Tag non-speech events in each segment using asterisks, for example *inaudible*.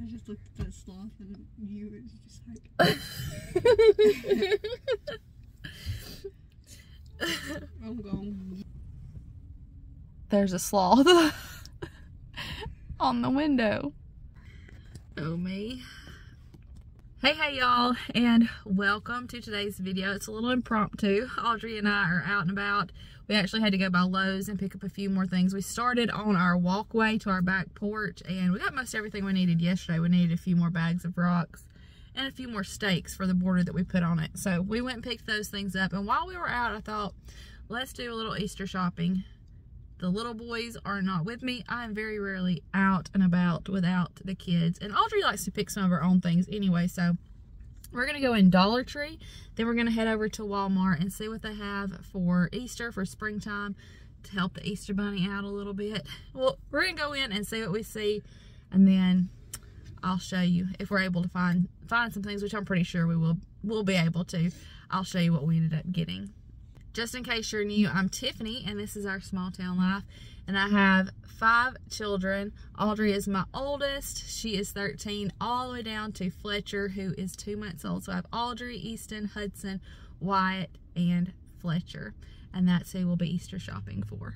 I just looked at that sloth and you was just like, *laughs* I'm going. There's a sloth *laughs* on the window. Oh me. Hey, hey y'all, and welcome to today's video. It's a little impromptu. Audrey and I are out and about. We actually had to go by Lowe's and pick up a few more things. We started on our walkway to our back porch, and we got most everything we needed yesterday. We needed a few more bags of rocks and a few more stakes for the border that we put on it. So we went and picked those things up, and while we were out, I thought, let's do a little Easter shopping. The little boys are not with me. I am very rarely out and about without the kids. And Audrey likes to pick some of her own things anyway. So we're going to go in Dollar Tree. Then we're going to head over to Walmart and see what they have for Easter, for springtime, to help the Easter Bunny out a little bit. Well, we're going to go in and see what we see. And then I'll show you if we're able to find find some things, which I'm pretty sure we will will be able to. I'll show you what we ended up getting. Just in case you're new, I'm Tiffany, and this is our small town life. And I have five children. Audrey is my oldest. She is 13, all the way down to Fletcher, who is two months old. So I have Audrey, Easton, Hudson, Wyatt, and Fletcher. And that's who we'll be Easter shopping for.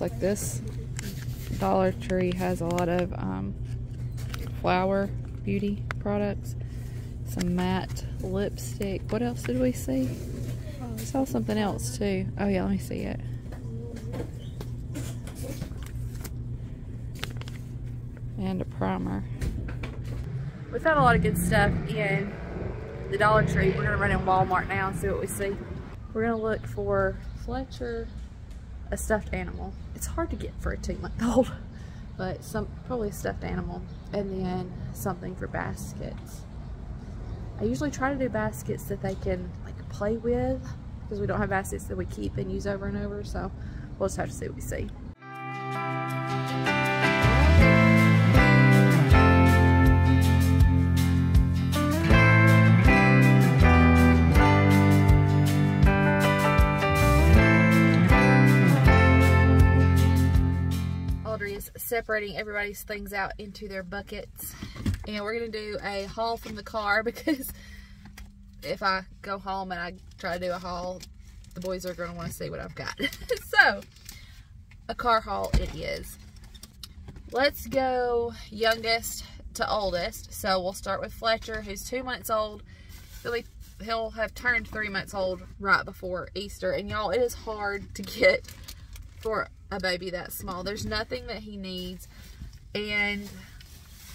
Like this Dollar Tree has a lot of um, flower beauty products. Some matte lipstick. What else did we see? I saw something else too. Oh yeah, let me see it. And a primer. We found a lot of good stuff in the Dollar Tree. We're gonna run in Walmart now and see what we see. We're gonna look for Fletcher a stuffed animal. It's hard to get for a two month old, *laughs* but some probably a stuffed animal and then something for baskets. I usually try to do baskets that they can like play with because we don't have baskets that we keep and use over and over. So we'll just have to see what we see. Separating everybody's things out into their buckets. And we're going to do a haul from the car *laughs* because if I go home and I try to do a haul, the boys are going to want to see what I've got. *laughs* so, a car haul it is. Let's go youngest to oldest. So, we'll start with Fletcher, who's two months old. He'll, be, he'll have turned three months old right before Easter. And y'all, it is hard to get for a baby that small. There's nothing that he needs. And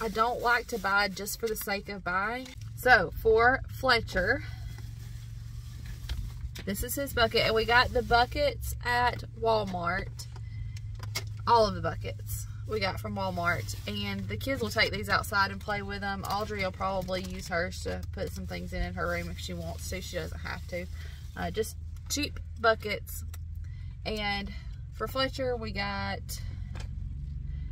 I don't like to buy just for the sake of buying. So for Fletcher, this is his bucket. And we got the buckets at Walmart. All of the buckets we got from Walmart. And the kids will take these outside and play with them. Audrey will probably use hers to put some things in in her room if she wants to. She doesn't have to. Uh, just cheap buckets. And for Fletcher, we got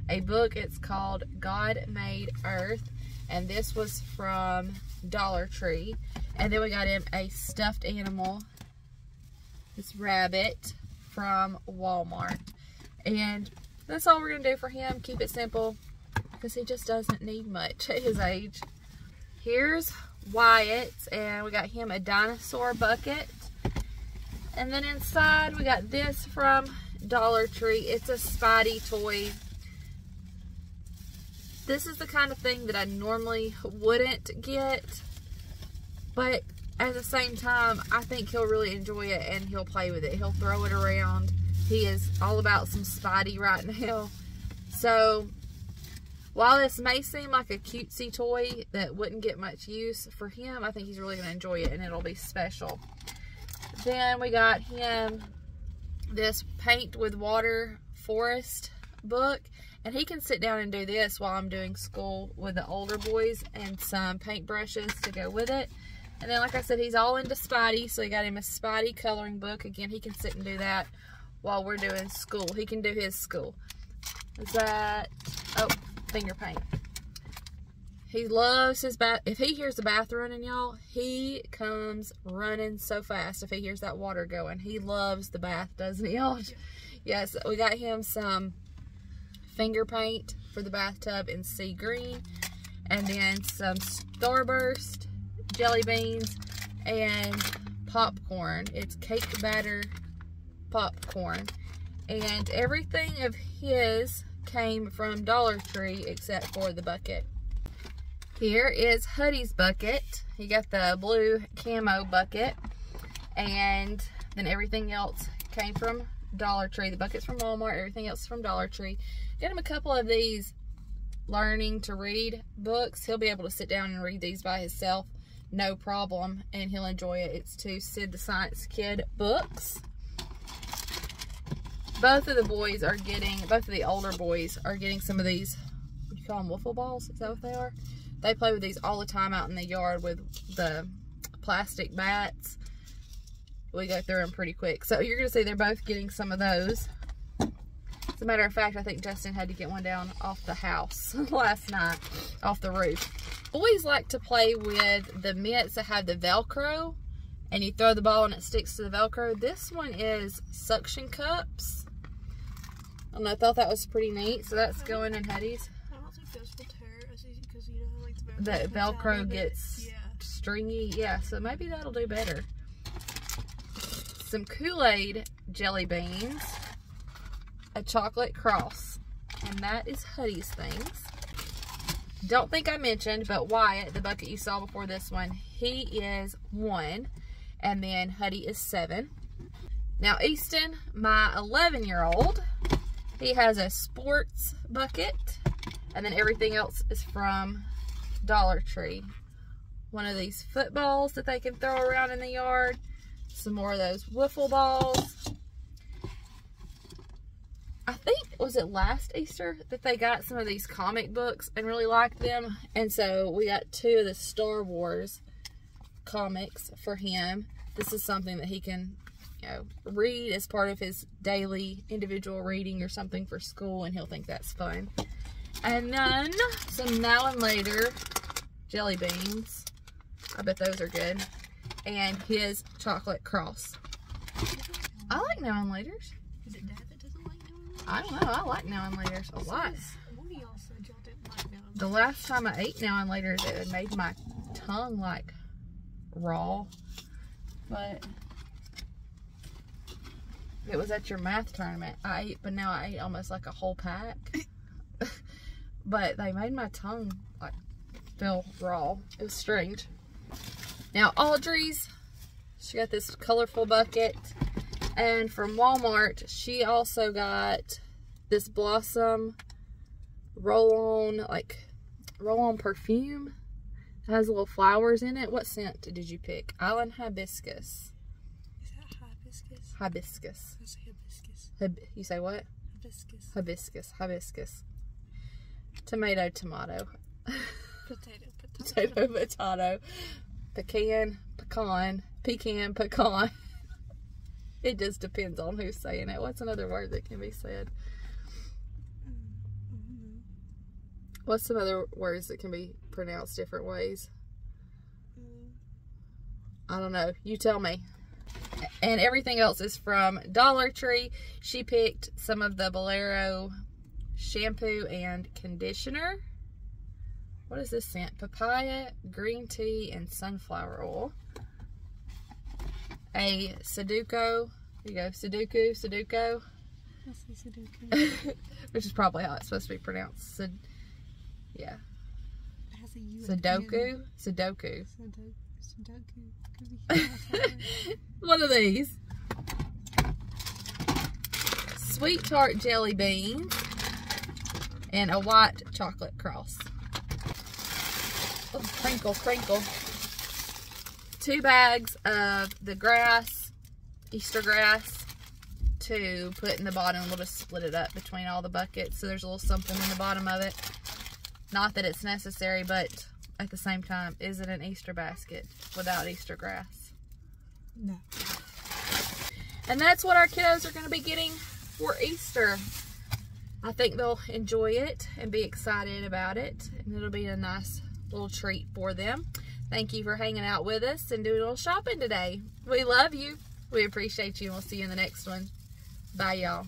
a book. It's called God Made Earth. And this was from Dollar Tree. And then we got him a stuffed animal. This rabbit from Walmart. And that's all we're going to do for him. Keep it simple. Because he just doesn't need much at his age. Here's Wyatt. And we got him a dinosaur bucket. And then inside we got this from Dollar Tree. It's a Spidey toy. This is the kind of thing that I normally wouldn't get, but at the same time, I think he'll really enjoy it and he'll play with it. He'll throw it around. He is all about some Spidey right now. So, while this may seem like a cutesy toy that wouldn't get much use for him, I think he's really going to enjoy it and it'll be special. Then we got him this Paint with Water Forest book. And he can sit down and do this while I'm doing school with the older boys and some paint brushes to go with it. And then, like I said, he's all into Spidey, so he got him a Spidey coloring book. Again, he can sit and do that while we're doing school. He can do his school. Is that, oh, finger paint. He loves his bath. If he hears the bath running, y'all, he comes running so fast if he hears that water going. He loves the bath, doesn't he, y'all? Yes, we got him some finger paint for the bathtub in sea green. And then some Starburst jelly beans and popcorn. It's cake batter popcorn. And everything of his came from Dollar Tree except for the bucket. Here is Huddy's bucket. He got the blue camo bucket. And then everything else came from Dollar Tree. The bucket's from Walmart. Everything else from Dollar Tree. Get him a couple of these learning to read books. He'll be able to sit down and read these by himself. No problem. And he'll enjoy it. It's two Sid the Science Kid books. Both of the boys are getting, both of the older boys are getting some of these, what do you call them, wiffle balls? Is that what they are? They play with these all the time out in the yard with the plastic bats. We go through them pretty quick. So you're going to see they're both getting some of those. As a matter of fact, I think Justin had to get one down off the house *laughs* last night, off the roof. Boys like to play with the mitts that have the Velcro, and you throw the ball and it sticks to the Velcro. This one is suction cups. And I thought that was pretty neat, so that's going in Huddy's. I don't think those will tear as easy because you know how like the The Velcro, comes out Velcro of it. gets stringy. Yeah, so maybe that'll do better. Some Kool-Aid jelly beans. A chocolate cross. And that is Huddy's things. Don't think I mentioned, but Wyatt, the bucket you saw before this one, he is one. And then Huddy is seven. Now Easton, my 11-year-old, he has a sports bucket. And then everything else is from Dollar Tree one of these footballs that they can throw around in the yard. Some more of those wiffle balls. I think, was it last Easter that they got some of these comic books and really liked them? And so we got two of the Star Wars comics for him. This is something that he can, you know, read as part of his daily individual reading or something for school, and he'll think that's fun. And then some now and later jelly beans. I bet those are good. And his chocolate cross. I like now and laters. Is it Dad that doesn't like doing that? I don't know. I like now and laters a lot. One of y'all said y'all didn't like now. The last time I ate now and laters, it made my tongue like raw. But it was at your math tournament. I ate, but now I ate almost like a whole pack. *laughs* but they made my tongue like feel raw. It was strange. Now Audrey's, she got this colorful bucket. And from Walmart, she also got this Blossom roll-on, like, roll-on perfume. It has little flowers in it. What scent did you pick? Island Hibiscus. Is that hibiscus? Hibiscus. Hibiscus. Hib you say what? Hibiscus. Hibiscus. Hibiscus. Tomato, tomato. Potato. Potato. Potato, potato. Pecan, pecan. Pecan, pecan. It just depends on who's saying it. What's another word that can be said? What's some other words that can be pronounced different ways? I don't know. You tell me. And everything else is from Dollar Tree. She picked some of the Bolero shampoo and conditioner. What is this scent? Papaya, green tea, and sunflower oil. A Sudoku. Here you go. Sudoku, Sudoku. I say Sudoku. *laughs* *laughs* Which is probably how it's supposed to be pronounced. Sud- Yeah. It has a U. at the end. Sudoku. Sudoku. Sudoku. Sudoku. *laughs* One of these. Sweet tart jelly beans. And a white chocolate cross. Oh, crinkle, crinkle. Two bags of the grass, Easter grass, to put in the bottom. We'll just split it up between all the buckets. So there's a little something in the bottom of it. Not that it's necessary, but at the same time, is it an Easter basket without Easter grass? no. And that's what our kiddos are going to be getting for Easter. I think they'll enjoy it and be excited about it. And it'll be a nice little treat for them. Thank you for hanging out with us and doing a little shopping today. We love you. We appreciate you. We'll see you in the next one. Bye, y'all.